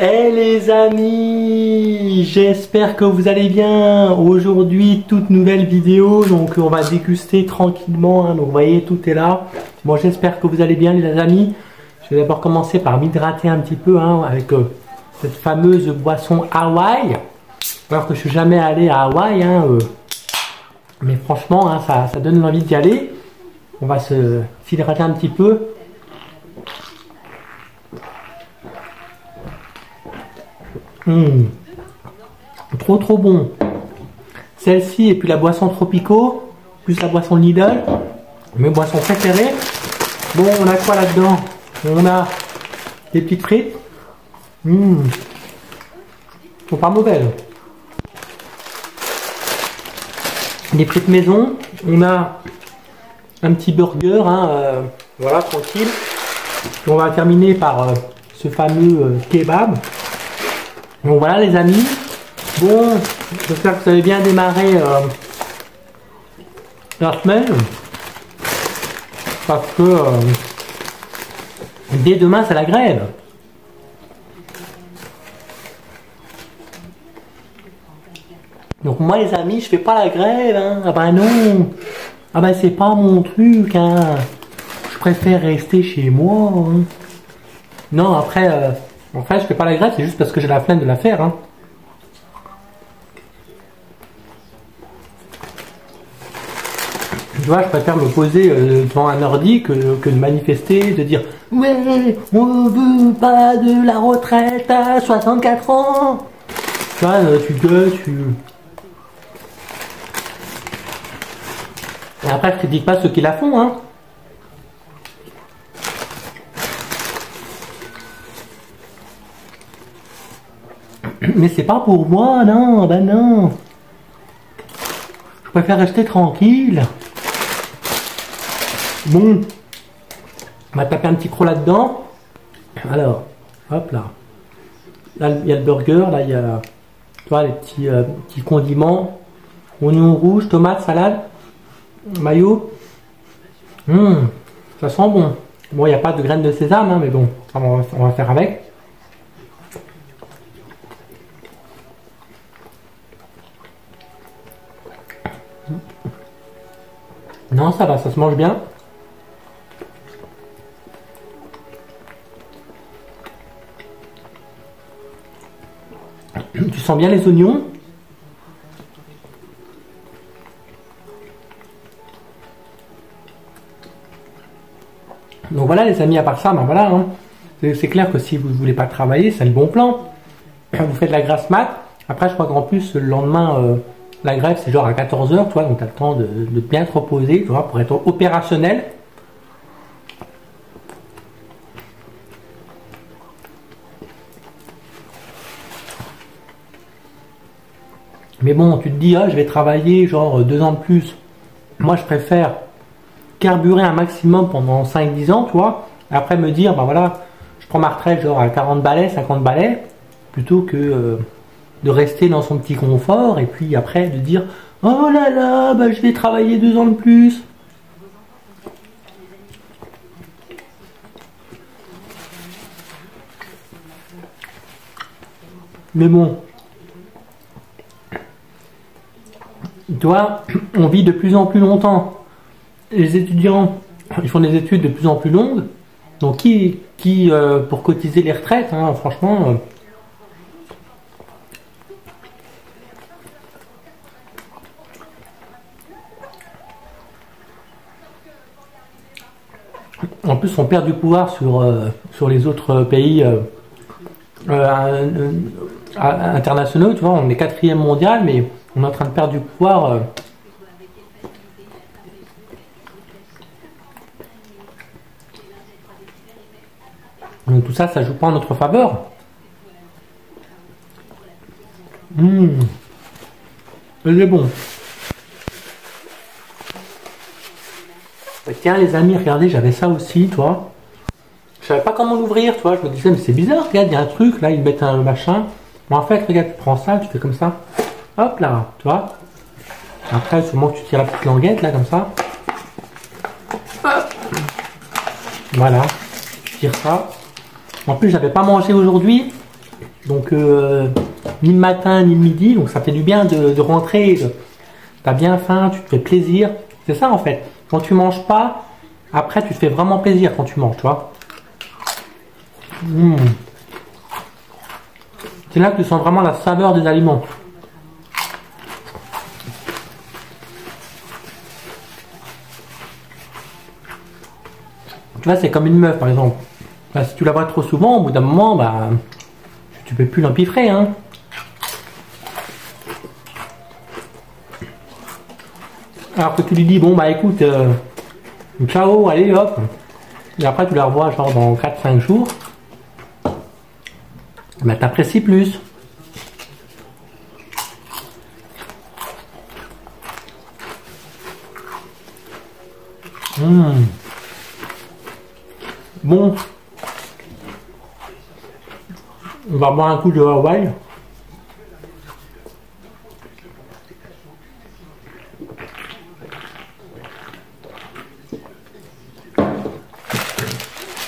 Hey les amis, j'espère que vous allez bien. Aujourd'hui, toute nouvelle vidéo, donc on va déguster tranquillement. Hein. donc vous voyez, tout est là. Moi, j'espère que vous allez bien les amis. Je vais d'abord commencer par m'hydrater un petit peu hein, avec euh, cette fameuse boisson Hawaï. Alors que je suis jamais allé à Hawaï, hein, euh. mais franchement, ça, donne envie d'y aller. On va se s'hydrater un petit peu. Mmh. Trop trop bon. Celle-ci et puis la boisson Tropico, plus la boisson Lidl, mes boissons préférées. Bon, on a quoi là-dedans? On a des petites frites. Mmh. Sont pas mauvaises. Des frites maison. On a un petit burger, hein, euh, voilà, tranquille. on va terminer par euh, ce fameux euh, kebab. Donc voilà les amis. Bon, j'espère que vous avez bien démarré euh, la semaine. Parce que euh, dès demain c'est la grève. Donc moi les amis, je fais pas la grève. Hein. Ah bah non. Ah bah c'est pas mon truc. Hein. Je préfère rester chez moi. Hein. Non après... Euh, en fait, je fais pas la grève, c'est juste parce que j'ai la flemme de la faire. Hein. Tu vois, je préfère me poser euh, devant un ordi que, de manifester, de dire Ouais, on veut pas de la retraite à 64 ans. Tu vois, euh, tu gueules, tu. Et après, je critique pas ceux qui la font, hein. Mais c'est pas pour moi, non, ben non. Je préfère rester tranquille. Bon, on va taper un petit croc là-dedans. Alors, hop là. Là, il y a le burger, là, il y a tu vois, les petits, euh, condiments. Oignons rouges, tomates, salade, maillot. Hum, ça sent bon. Bon, il n'y a pas de graines de sésame, hein, mais bon, on va faire avec. Non, ça va, ça se mange bien. Tu sens bien les oignons? Donc voilà les amis, à part ça, ben voilà, hein. c'est clair que si vous ne voulez pas travailler, c'est le bon plan. Vous faites de la grasse mat. Après, je crois qu'en plus, le lendemain, euh, la grève, c'est genre à 14h, toi, donc tu as le temps de, bien te reposer, tu vois, pour être opérationnel. Mais bon, tu te dis, ah, je vais travailler genre deux ans de plus. Moi, je préfère carburer un maximum pendant 5-10 ans, tu vois. Après me dire, ben voilà, je prends ma retraite genre à 40 balais, 50 balais, plutôt que euh, de rester dans son petit confort et puis après de dire oh là là, bah, je vais travailler deux ans de plus. Mais bon, toi, on vit de plus en plus longtemps. Les étudiants, ils font des études de plus en plus longues. Donc qui, qui euh, pour cotiser les retraites, hein, franchement, En plus, on perd du pouvoir sur, euh, sur les autres pays euh, euh, internationaux. Tu vois, on est quatrième mondial, mais on est en train de perdre du pouvoir. Donc tout ça, ça joue pas en notre faveur. Mmh. C'est bon. Tiens les amis, regardez, j'avais ça aussi, toi. Je savais pas comment l'ouvrir, toi. Je me disais, mais c'est bizarre, regarde, il y a un truc, là, ils mettent un machin. Mais en fait, regarde, tu prends ça, tu fais comme ça. Hop là, tu vois. Après, sûrement que tu tires la petite languette, là, comme ça. Voilà. Tu tires ça. En plus, j'avais pas mangé aujourd'hui. Donc euh, ni le matin ni le midi, donc ça fait du bien de, rentrer. T'as bien faim, tu te fais plaisir. C'est ça en fait. Quand tu manges pas, après tu te fais vraiment plaisir quand tu manges, tu vois. Mmh. C'est là que tu sens vraiment la saveur des aliments. Tu vois, c'est comme une meuf par exemple. Si tu la vois trop souvent, au bout d'un moment, bah, tu peux plus l'empiffrer. Hein. Alors que tu lui dis, bon bah écoute, euh, ciao, allez hop. Et après tu la revois genre dans 4-5 jours. Bah t'apprécies plus. Mmh. Bon. On va boire un coup de Hawaii.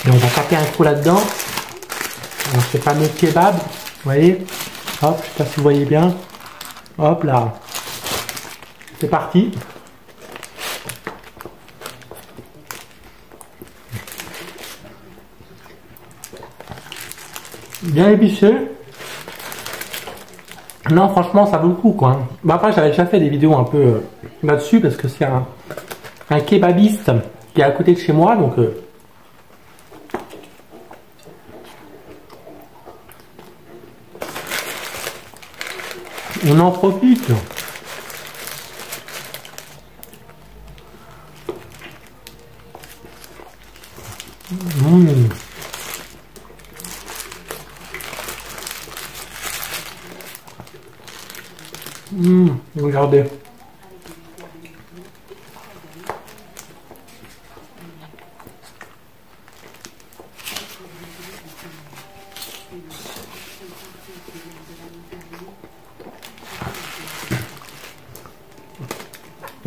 Et on va taper un coup là-dedans. Fait pas notre kebab. Vous voyez Hop, je sais pas si vous voyez bien. Hop là. C'est parti. bien épicé. Non, franchement, ça vaut le coup, quoi. Bah, après, j'avais déjà fait des vidéos un peu euh, là-dessus parce que c'est un, un, kebabiste qui est à côté de chez moi, donc. Euh, on en profite. Mmh. Mmh, regardez.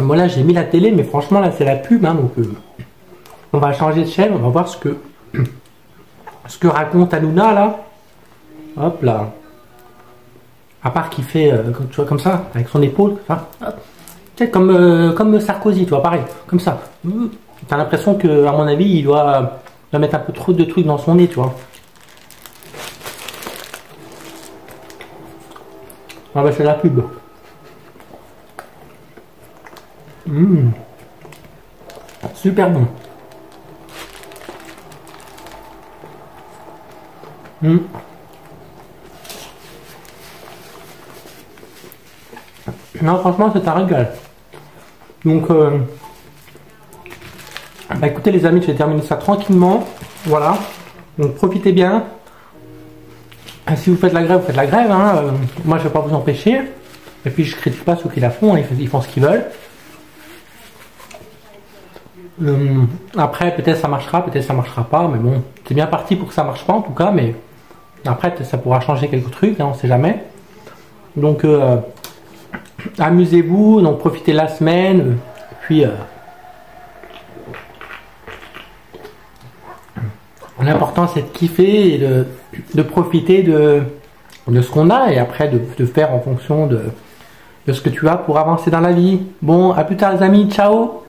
Bon là j'ai mis la télé mais franchement là c'est la pub hein, donc euh, on va changer de chaîne, on va voir ce que ce que raconte Anouna là. Hop là. À part qu'il fait, euh, tu vois, comme ça, avec son épaule, ça. Sais, comme, euh, comme Sarkozy, tu vois, pareil, comme ça. T'as l'impression que, à mon avis, il doit, mettre un peu trop de trucs dans son nez, tu vois. Ah bah c'est la pub. Mmh. Super bon. Mmh. Non, franchement, c'est un régal. Donc, euh, bah écoutez les amis, je vais terminer ça tranquillement. Voilà. Donc profitez bien. Si vous faites la grève, vous faites la grève. Hein. Euh, moi, je vais pas vous empêcher. Et puis, je critique pas ceux qui la font. Hein. Ils, font ce qu'ils veulent. Euh, après, peut-être ça marchera, peut-être ça marchera pas. Mais bon, c'est bien parti pour que ça marche pas en tout cas. Mais après, ça pourra changer quelques trucs. Hein, on sait jamais. Donc, amusez-vous, donc profitez la semaine, puis euh, l'important c'est de kiffer et de, profiter de, de ce qu'on a et après de, faire en fonction de, de ce que tu as pour avancer dans la vie. Bon, à plus tard les amis, ciao